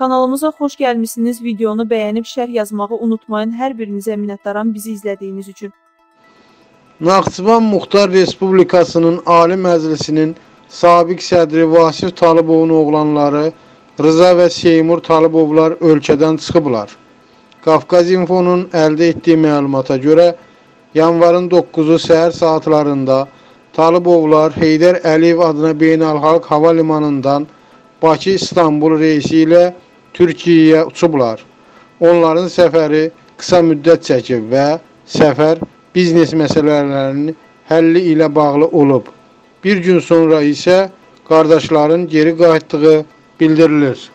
Kanalımıza xoş gəlmisiniz. Videonu bəyənib şərh yazmağı unutmayın. Hər birinizə minnətdaram bizi izlədiyiniz üçün. Naxçıvan Muxtar Respublikasının Ali Məclisinin sabiq sədri Vasif Talıbovun oğlanları Rıza və Seymur Talıbovlar ölkədən çıxıblar. Qafqaz İnfonun əldə etdiyi məlumata görə yanvarın 9-u səhər saatlarında Talıbovlar Heydər Əliyev adına beynəlxalq hava limanından Bakı-İstanbul reysi ilə Türkiyəyə uçublar. Onların səfəri qısa müddət çəkib və səfər biznes məsələlərinin həlli ilə bağlı olub. Bir gün sonra isə qardaşların geri qayıtdığı bildirilir.